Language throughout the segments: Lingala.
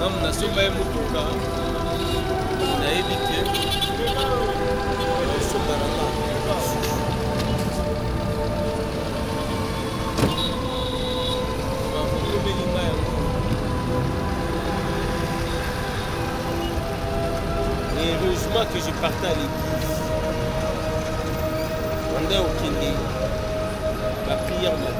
mamu nasomba ye motuka nayebi te nasomba na heureusement que je partais à l'église pendant okende la prière matin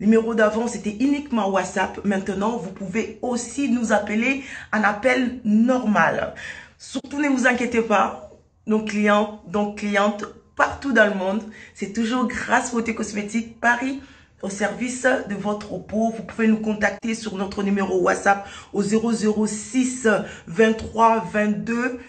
Numéro d'avant, c'était uniquement WhatsApp. Maintenant, vous pouvez aussi nous appeler un appel normal. Surtout, ne vous inquiétez pas, nos clients, nos clientes partout dans le monde. C'est toujours Grâce Beauté Cosmétique Paris au service de votre peau. Vous pouvez nous contacter sur notre numéro WhatsApp au 006 23 22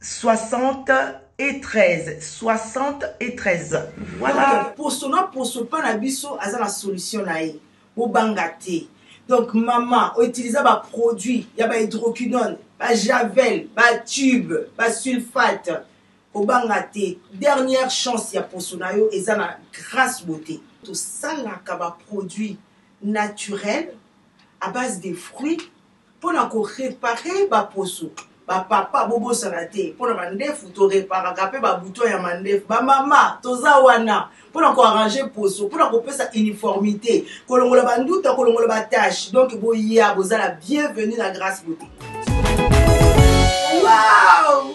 60 et 13 60 et 13 voilà poso na poso pa na biso aza na solution na ye bobanga te donc mama outiliza baproduit ya bahydroquinone bajavel batube basulfate kobanga te dernière chance ya poso na yo eza na grace beauté tosalaka baproduit naturel à base de fruits Pona ko reparer ba poso ba papa bo bosana te pona ba ndefu to reparaka pe ba boutons ya mandefu ba mama toza wana pona ko arranger poso pona ko pesa uniformite kolongola ba nduta kolongola ba tache donc boya bozala bienvenue na grace beaute wow!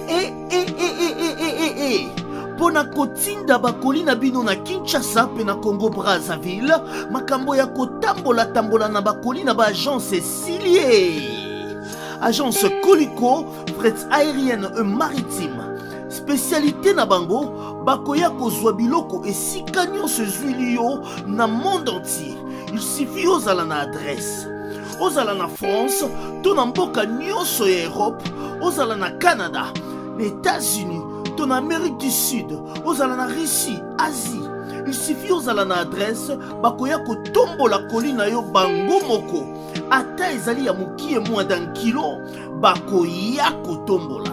e, e, e, mpo na kotinda bakoli na bino na kinshasa mpe na congo brazzaville makambo ya kotambolatambola na bakoli na baagence esilie agence coliko frets aérienne e maritime spesialite na bango bakoya kozwa biloko esika nyonso ezwili yo na monde entier il suffit ozala na adresse ozala na france to na mboka nyonso ya europe ozala na canada na états-unis to na amérique du sud ozala na russie asie il suffit ozala na adresse bakoya kotombola koli na yo bango moko ata ezali ya mokie mwa dan kilo bakoya kotombola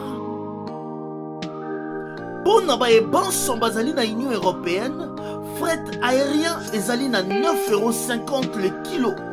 mpo na baye banso bazali na union européenne fret aérien ezali na 9,50 le kilo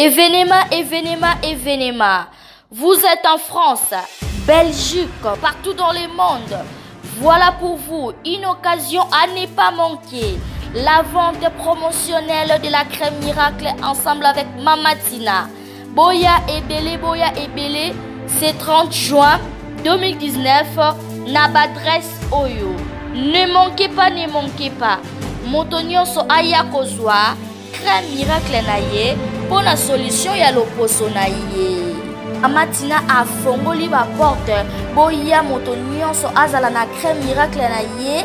Evenema, Evenema, Evenema. Vous êtes en France, Belgique, partout dans le monde. Voilà pour vous une occasion à ne pas manquer. La vente promotionnelle de la crème miracle ensemble avec Mamadina. Boya ebele boya ebele c'est 30 juin 2019 na badresse oyo. Ne manquez pas, ne manquez pas. Moto nyonso aya kozwa crème miracle na ye mpo na solution ya loposo na ye. amatina afongoli baporte boya moto nyonso azala na crème miracle na ye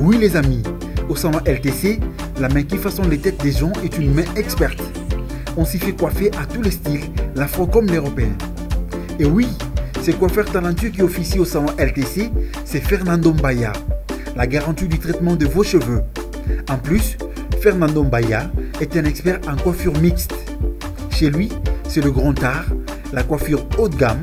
Oui les amis, au salon LTC, la main qui façonne les têtes des gens est une main experte. On s'y fait coiffer à tous les styles, l'afro comme l'européen. Et oui, ce coiffeur talentueux qui officie au salon LTC, c'est Fernando Mbaya. La garantie du traitement de vos cheveux. En plus, Fernando Mbaya est un expert en coiffure mixte. Chez lui, c'est le grand art, la coiffure haut de gamme.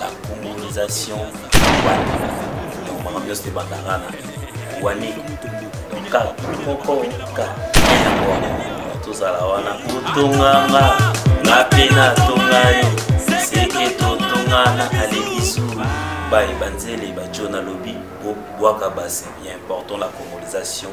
la colonisation donc makambo nyonso te bandaka na wani donc kaka moko kaka yango wana tozala wana otonganga nga mpe natonga yo seke totongana alebisu baye banzele bajo nalobi bobwaka base ya important la colonisation